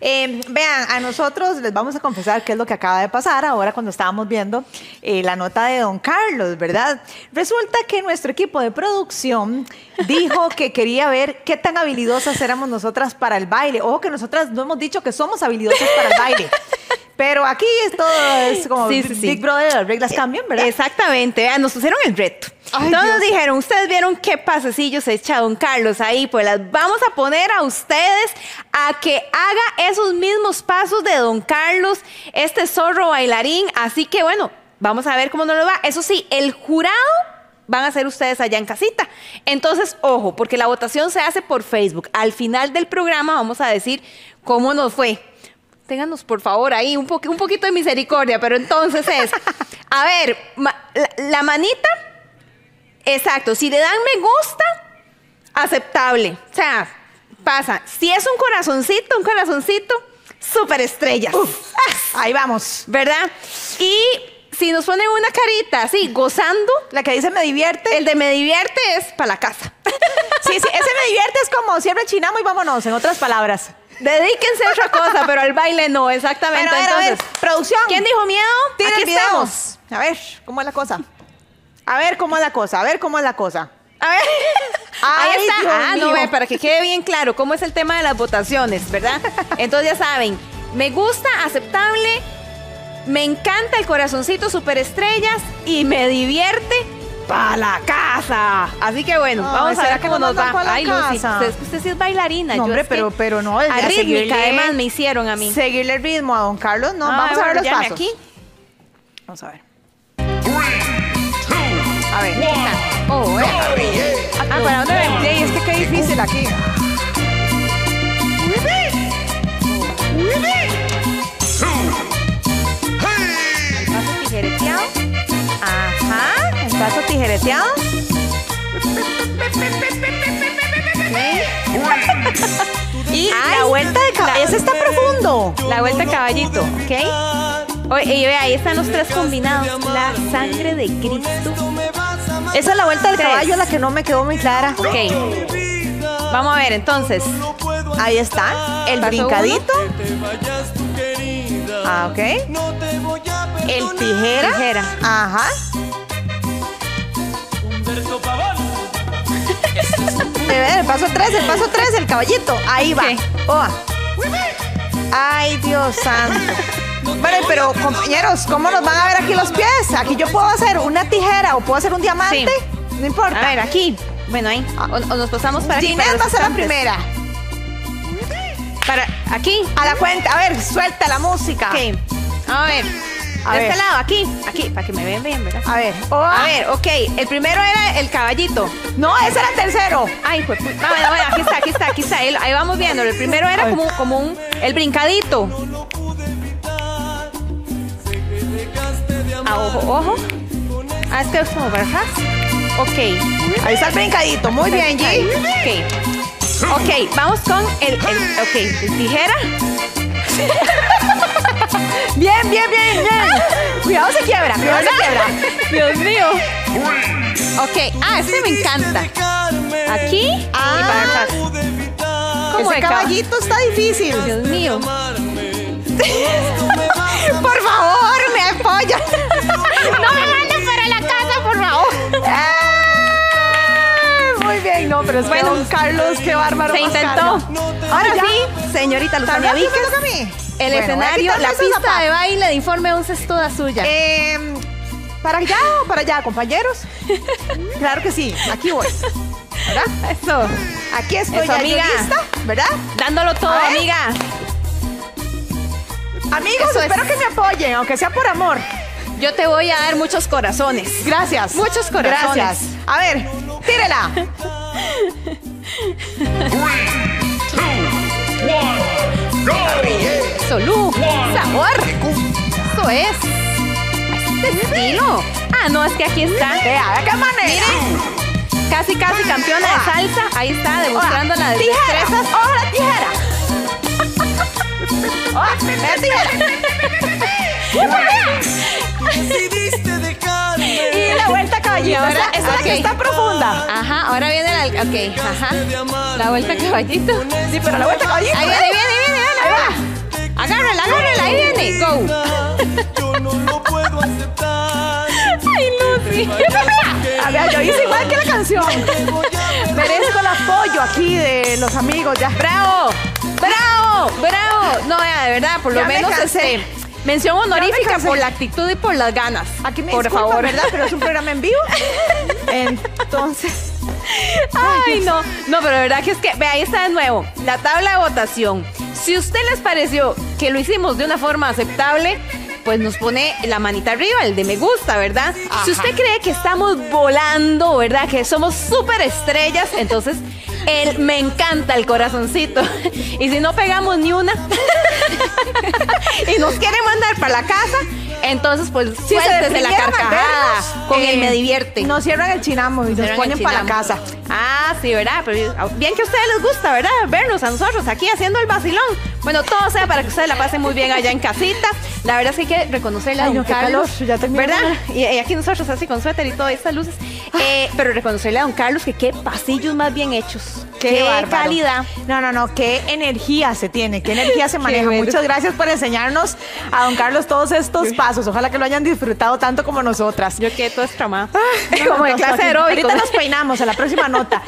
Eh, vean, a nosotros les vamos a confesar qué es lo que acaba de pasar ahora cuando estábamos viendo eh, la nota de Don Carlos, ¿verdad? Resulta que nuestro equipo de producción dijo que quería ver qué tan habilidosas éramos nosotras para el baile. Ojo que nosotras no hemos dicho que somos habilidosas para el baile. Pero aquí es todo es como Sí, sí, sí. Big Brother, las reglas cambian, ¿verdad? Exactamente, nos pusieron el reto. Ay, Todos Dios. dijeron, ustedes vieron qué pasecillos se echa Don Carlos ahí, pues las vamos a poner a ustedes a que haga esos mismos pasos de Don Carlos, este zorro bailarín. Así que bueno, vamos a ver cómo nos lo va. Eso sí, el jurado van a ser ustedes allá en casita. Entonces, ojo, porque la votación se hace por Facebook. Al final del programa vamos a decir cómo nos fue. Ténganos, por favor, ahí un, po- un poquito de misericordia, pero entonces es, a ver, ma- la, la manita, exacto, si le dan me gusta, aceptable, o sea, pasa. Si es un corazoncito, un corazoncito, súper estrellas, Ahí vamos. ¿verdad? Y si nos ponen una carita así, gozando, La que dice me divierte. el de me divierte es para la casa. Sí, sí, ese me divierte es como siempre chinamo y vámonos, en otras palabras. Dedíquense a otra cosa, pero al baile no, exactamente. Bueno, a ver, a ver, Entonces, producción. ¿quién dijo miedo? Aquí el estamos. A ver, ¿cómo es la cosa? A ver cómo es la cosa, a ver cómo es la cosa. A ver. Ay, Ahí está. Dios ah, no, ve, para que quede bien claro cómo es el tema de las votaciones, ¿verdad? Entonces ya saben, me gusta, aceptable, me encanta el corazoncito superestrellas y me divierte para la casa. Así que bueno, vamos a ¿será ver cómo nos va. Ay, Lucy, usted, usted sí es bailarina. No, yo hombre, es pero- pero no, ya Arrítmica, seguirle- además me hicieron a mí. Seguirle el ritmo a don Carlos, no, Ay, vamos a ver bueno, los llame pasos. aquí. Vamos a ver. A ver. Oh, eh. Ah, ¿para dónde vemos? Sí, es que qué difícil aquí. Paso tijereteado. Ajá. El paso tijereteado. Y Ay, la vuelta de cabeza. Ese está profundo. La vuelta a caballito, ¿ok? Oye, y ve, ahí están los tres combinados. La sangre de Cristo. Esa es la vuelta del Tres. caballo, la que no me quedó muy clara. Ok. Vamos a ver, entonces. Ahí está. El Paso brincadito. Ah, ok. El tijera. Tijera. Ajá. Ve, el paso 3, el paso 3, el caballito. Ahí va. Oa. Ay, Dios santo. Bueno, pero compañeros, ¿cómo nos van a ver aquí los pies? Aquí yo puedo hacer una tijera o puedo hacer un diamante. Sí. No importa. A ver, aquí. Bueno, ahí. O, o nos pasamos para aquí. Para va a ser la primera. Para aquí. A la cuenta. A ver, suelta la música. Ok. A ver. A de ver. este lado, aquí. Aquí, para que me vean bien, ¿verdad? A ver. Oa. A ver, ok. El primero era el caballito. No, ese era el tercero. Ay, pues, no, bueno, bueno, aquí está, aquí está, aquí está. Ahí, ahí vamos viendo. El primero era como, como un, el brincadito. Ah, ojo, ojo. Ah, es que es como. Ok. Ahí está el brincadito. Muy bien, G. Ok. Ok, vamos con el, el ok, el tijera. Bien, bien, bien, bien. Cuidado se quiebra, cuidado se quiebra. Dios mío. Ok, ah, este me encanta. Aquí y para atrás. ¿Cómo Ese cab- caballito está difícil. Dios mío. Por favor, me apoya. Pero es Bueno, que don Carlos, qué bárbaro. Se intentó. Ahora ya. sí, señorita ¿Tan Luzania Víquez, el Bueno, escenario, la pista de baile de Informe 11 es toda suya. Eh, ¿Para allá o para allá, compañeros? Claro que sí, aquí voy. ¿Verdad? Eso. Aquí estoy Eso, ya amiga. lista, ¿verdad? Dándolo todo, amiga. Amigos, Eso es. espero que me apoyen, aunque sea por amor. Yo te voy a dar muchos corazones. Gracias. Muchos corazones. Gracias. A ver, tírela. Solú, sabor. Eso es. Este estilo. Ah, no, es que aquí está. Vea, ¿de qué manera? Miren, casi, casi campeona de salsa. Ahí está, demostrando la Tijera. destrezas. ¡Hola, tijera! ¡Oh, vea, tijera! Ahora, esa, es la que está profunda. Ajá, ahora viene la. Ok, ajá. La vuelta caballito. Sí, pero la vuelta caballito. Ahí viene, ¿eh? viene, viene, viene. Ahí va. Agárrala, agárrala, ahí viene. Go. Yo no lo puedo aceptar. Ay, Lucy. A ver, yo hice igual que la canción. Merezco el apoyo aquí de los amigos ¡Bravo! ¡Bravo! ¡Bravo! No, de verdad, por lo menos me mención honorífica por la actitud y por las ganas. Aquí me por favor. ¿verdad? Pero es un programa en vivo. Entonces, Ay, no. No, pero de verdad que es que, vea, ahí está de nuevo, la tabla de votación. Si a usted les pareció que lo hicimos de una forma aceptable, pues nos pone la manita arriba, el de me gusta, ¿verdad? Si usted cree que estamos volando, ¿verdad? Que somos súper estrellas, entonces el me encanta el corazoncito. Y si no pegamos ni una y nos quiere mandar para la casa, entonces pues si se suéltese la carcajada con eh, el me divierte. Nos cierran el chinamo y nos ponen para la casa. Ah, sí, ¿verdad? Pero bien que a ustedes les gusta, ¿verdad? Vernos a nosotros aquí haciendo el vacilón. Bueno, todo sea para que ustedes la pasen muy bien allá en casita. La verdad es que hay que reconocerle a Ay, no, Carlos. calor, ya. ¿Verdad? Y, y aquí nosotros así con suéter y todas estas luces. Eh, pero reconocerle a don Carlos que qué pasillos más bien hechos. Qué, bárbaro. calidad. No, no, no, qué energía se tiene, qué energía se maneja. bueno. Muchas gracias por enseñarnos a don Carlos todos estos pasos. Ojalá que lo hayan disfrutado tanto como nosotras. Yo quedé toda estramada. No, Como no, de clase no. Ahorita nos peinamos a la próxima nota.